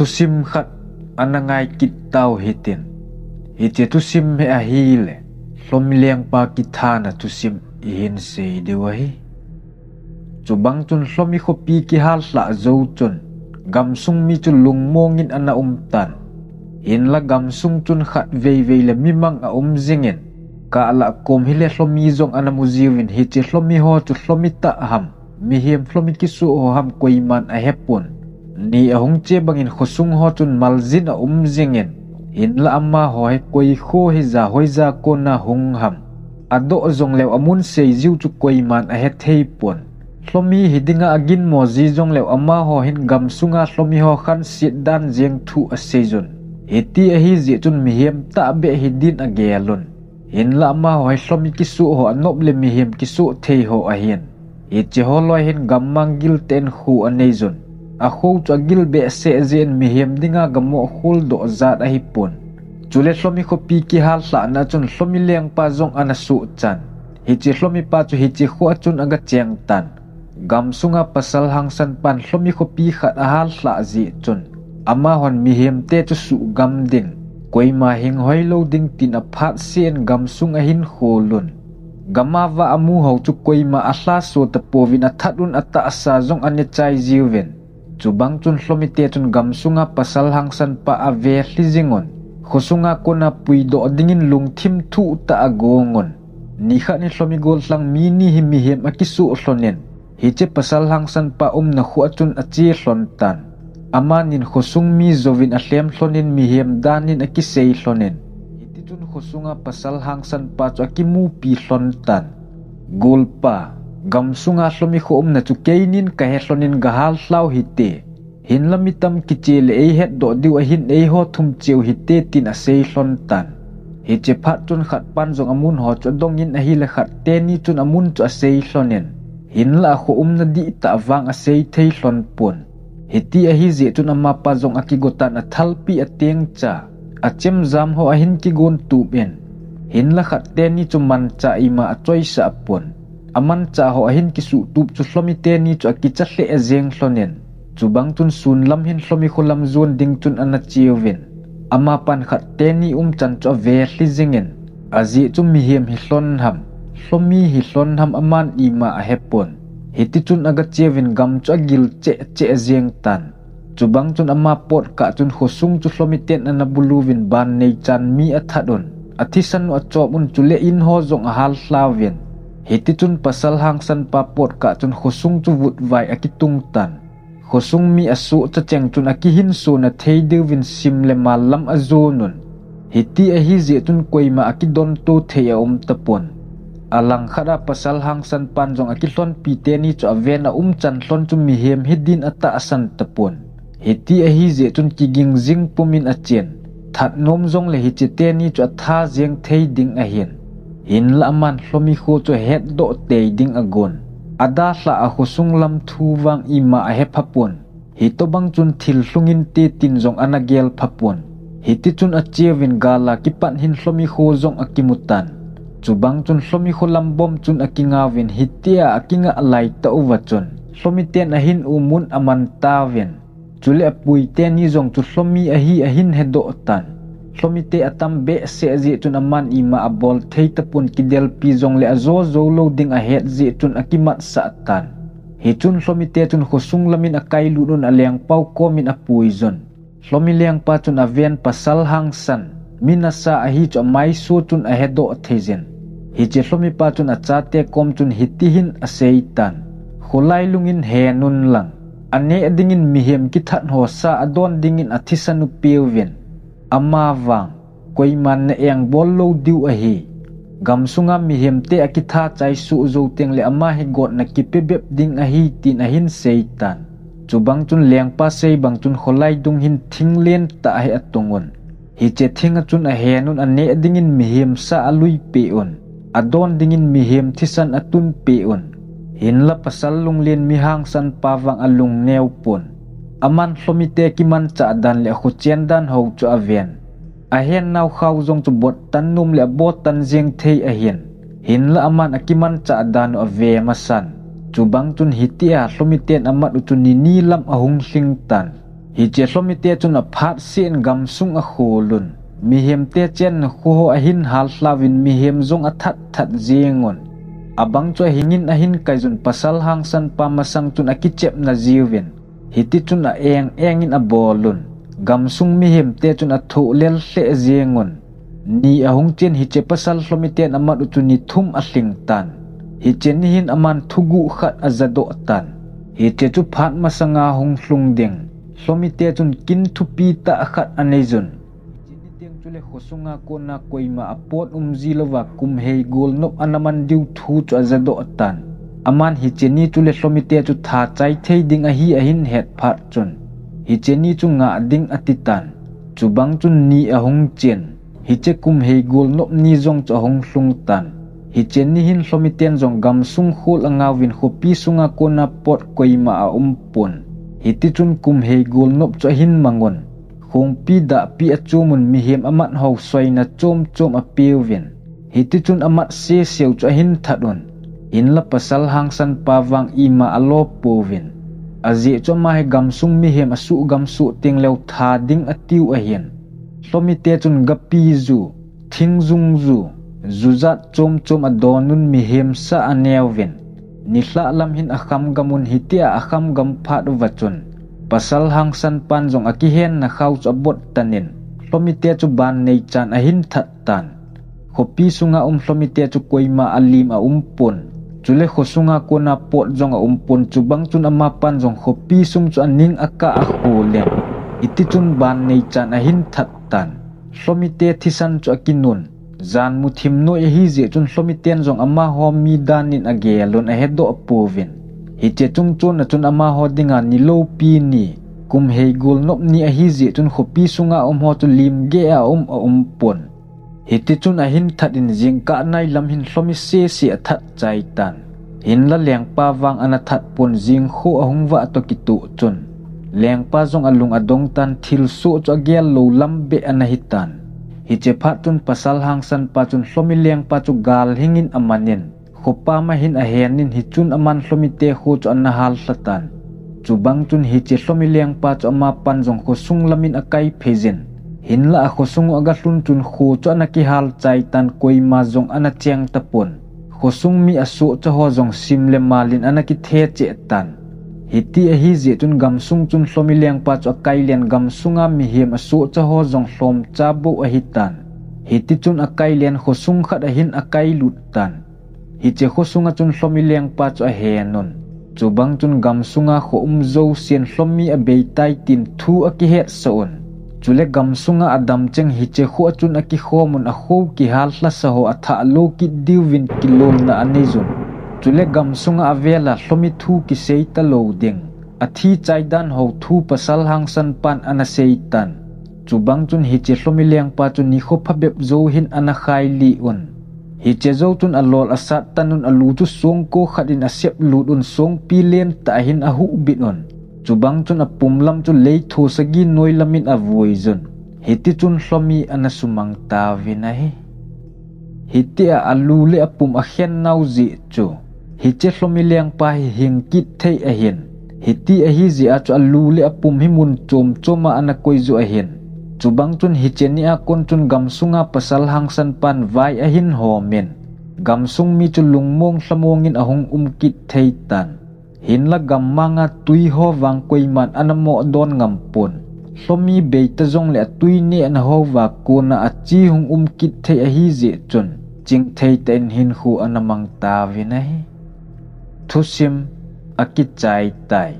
thu sim khat anangai kit tau hitin hiti thu sim he a hi le. Lom liang pa ki thana thu sim hin se dewahi chu bang chun hlomi kho pi ki hal la zo chun. Gam sung mi chu lung mongin ana um tan. In la gam sung chun khat ve ve le mi mang a um zingen ka la kom hi le hlomi zong ana mu ziwin hi chi hlomi ho chu mi ta ham mi hiam mi ki su ho ham koi man a hepun ni ahong che bangin khosung ho chun malzin a um zingen in la amma hoi koi kho hi za hoi za ko na hung ham. Ado zong lew amun se ziu chu koi man a he thei pon hlomi hidinga agin mo ji zong lew amma ho hin gam sunga hlomi ho khan sit dan jeng thu a seizon eti a hi zi chun mi hiam ta be hidin a gelon in la amma hoi hlomi ki su ho anop le mi hiam ki su thei ho a hin hi che ho loi hin gam mangil ten khu a nei zon a khu chu gil be se zen mi hiam dinga gamo khul do zat a hi pon chule hlomi kho pi ki hal hla na chun hlomi leng pa zong ana su chan. Hi chi hlomi pa chu hi kho chun aga cheng tan. Gam sunga pasal hang san pan hlomi kho pi khat a hal hla zi chun. Ama hon mi hem te chu su gam ding. Koi ma hing hoi lo ding tin a phat sen gam sung a hin kholun gama va amu ho chu koi ma a hla so ta povin a thatun ata asa zong ane chai jiwen jubang chun hlomi te chun gamsunga pasal hangsan pa ave hlizingon khosunga kona puido dingin lungthim thu ta agongon nikha ni hlomi gol Lang mini hi mi hem akisu hlonen hi che pasal hangsan pa um na khu achun achi hlon tan ama nin khosung mi zovin ahlem hlonin mi hem danin akisei hlonen iti chun khosunga pasal hangsan pa chu akimu pi hlon tan gam sunga hlomi khom um na chu keinin ka he hlonin gahal hlau hi te hin lamitam kiche le ei het do diu a hin ei ho thum cheu hite. Tin a sei hlon tan hi che phat chun khat pan jong amun ho chu dong in a hi la khat te ni chun amun chu a sei hlonen hin la kho um na di ta wang a sei thei hlon pun hi ti a hi je chun amma pa jong a ki gotan a thalpi a teng cha a chem zam ho a hin ki gon tu ben hin la khat te ni chu man cha ima a choi sa pun aman cha ho a hin ki su tup chu hlomi te ni chu a ki cha hle a zeng hlonen chubang tun sun lam hin hlomi khulam zon ding tun ana chiwin ama pan khat te ni um chan cho ve hli zingen azi chu mi hiam hi hlon ham hlomi hi hlon ham aman ima a hepon hiti chun aga chewin gam cho gil che che zeng tan chubang chun ama pot ka chun khosung chu hlomi ten ana buluwin ban nei chan mi a thadon athisan wa cho mun chule in ho zong hal hlawin hiti chun pasal hang san pa pot ka chun khosung chu vut vai akitung tan. Khosung mi asu cha cheng chun akihin so na thei devin sim le malam azonun hiti a hi je chun koima akidon to thei a um tapon alang khara pasal hang san pan jong akilon pi te ni chu aven a um chan hlon chu mi hem hidin ata asan tapon hiti a hi chun kiging jing pumin a that nom jong le hi che te ni chu tha jeng thei ding a in hin la man hlomi kho chu het do te ding agon ada sa a khusung lam thu wang ima a he phapun hi to bang chun thil hlungin te tin jong anagel phapun hi ti chun a chewin gala ki pan hin hlomi khu jong akimutan chu bang chun hlomi khu lam bom chun akingawin hi tia akinga lai ta uwa chun. Hlomi ten a hin umun aman tawin chule apui te ni jong chu hlomi a hi a hin he do tan. Somite atam be se zi tun aman ima abol thei tapun kidel pizong le azo zolo ding ahead zi tun akimat saatan. Hitun somite tun khosung lamin akai lunun aliang pau komin a poison. Somi liang patun avian pasal hangsan. Minasa ahi cho mai su tun ahedo thezen. Hiche pa tun achate kom tun hitihin aseitan. seitan. Khulai lungin henun lang. Ane dingin mihem kithat hosa adon dingin athisanu piuven. Ama wang koi man na eng bol lo diu a hi gam sunga mi hem te akitha chai su zo teng le ama hi got na ki pe bep ding a hi tin a hin seitan chubang chun leng pa sei bang chun kholai dung hin thing len ta he atungon hi che thing a chun a he nun ane dingin mi hem sa alui pe on adon dingin mi hem thisan atun pe on hin la pasal lung len mi hang san pawang alung neu pon aman hlomite kiman cha dan le khu chen dan ho chu avian. A hen nau khau zong chu bot tan num le bot tan jing thei a hian. Hin la aman akiman cha dan ave masan chu bang chun hitia hlomiten amat u chun ni ni lam ahung sing tan. Hi che hlomi te chun a phat sin gam sung a khulun mi hem te chen khu a hin hal hlavin mi hem zong a that that zingon abang cho hingin a hin kai jun pasal hang san pa masang chun a kichep na jiwin hiti chun a eng engin a bolun. Gam sung mi hem te chun a thu lel hle zingon ni a hung chen hi che pasal hlomi amat utu ni thum a hling tan hi chen ni hin aman thugu khat a zado tan hi che chu phat masanga hung hlung ding hlomi te chun kin thu pi ta khat anei jun chule khosunga ko na koima apot umzi lova kum hei gol nop anaman diu thu chu azado atan aman hi cheni chule hlomi te chu tha chai thei ding a hi a hin het phat chun hi cheni chu nga ding atitan chu bang chun ni a hung chen. Hi che kum hei gol nop ni jong cho hung hlung tan. Hi chen ni hin hlomi ten zong gam sung khul anga win khopi sunga kona pot koima a umpon hi ti chun kum hei gol nop cho hin mangon khung pi da pi a chumun mi hem amat ho soi na chom chom a piwin hi ti chun amat se seu cho hin thadon in la pasal hang san pawang ima alo povin azi cho ma gamsung gam sung mi hem asu gam su ting leo tha ding atiu a hian hlomi te chun gapi zu, thing zung zu. Zuzat chom chom adonun mihem mi hem sa anewin ni lam hin akam gamun hitia akam kham gam phat wachun pasal hang san pan zong akihen na khaw cho bot tanin hlomite chu ban nei chan ahin that tan. Khopi sunga um hlomite chu koima alim a umpun chule khosunga kona pot zong a umpun chu bang chun ama pan zong khopi sung chu aning aka a kholem iti chun ban nei chan a hin that tan hlomite thisan chu akinun zan mu thim no e hi je chun hlomiten zong ama homi danin agelon a hedo povin hi che chung chun na chun ama ho dinga ni lo pi ni kum hei gul nop ni a hi zi chun kho pi sunga om ho tu lim ge a um a um pon hi ti chun a hin that in jing ka nai lam hin hlomi se se a that chai tan hin la leng pa wang ana that pon jing kho a hung wa to ki tu chun leng pa zong alung adong tan thil so cho gel lo lam be ana hitan hi che phat chun pasal hang san pa chun hlomi leng pa chu gal hingin amanin khopa ma hin a hen nin hi chun aman hlomi te kho chu an hal hlatan chu bang chun hi che hlomi leng pa chu ama pan jong kho sung lamin akai phejin hin la khosung kho sung aga hlun chun kho cho na ki hal chai tan koi ma jong ana cheng tapon kho sung mi asu cho ho jong sim le malin ana ki the che tan. Hiti a hi je chun gam sung chun hlomi leng pa cho kai len gam sunga mi hem asu cho ho jong hlom cha bu a hitan hiti chun akai len kho sung khat a hin akai lut tan. Hi che kho chun hlomi leng pa cho a he non. Chu bang chun gam sunga kho um zo sian hlomi a beitai tin thu a ki het so on chule gamsunga adam cheng hiche kho chun a ki a kho ki hal hla sa ho atha lo ki diwin kilom na ani zum. Chule gamsunga avela a hlomi thu ki seita lo ding. A thi chai dan ho thu pasal hang san pan ana seitan chubang bang chun hiche hlomi leng pa chun ni kho phabep zo hin ana khai li on hiche zo tun a asat tanun alu tu song ko khadin a sep lut un song pi len ta hin a hu bit on chubang chun a pum lam chu lei tho sagi noi lamin a à voi zon hi ti chun hlomi ana à sumang ta vina hi hi ti a à alu le a pum a khen nau zi chu hi che hlomi leng pa hi hing kit thei a hin hi ti a hi zi a chu alu le a pum hi mun chom choma ana koi zu a hin chubang chun hi ni a kon chun gam sunga pasal hang san pan vai a hin ho men gam sung mi chu lungmong hlamongin um umkit thei tan hinlagam manga tui ho wang koiman anamo don ngampun lomi bei tajong le tui ni an ho wa kuna achi hung um kit the a hi je chun ching thei ten hin khu anamang ta vinai thusim akit chai tai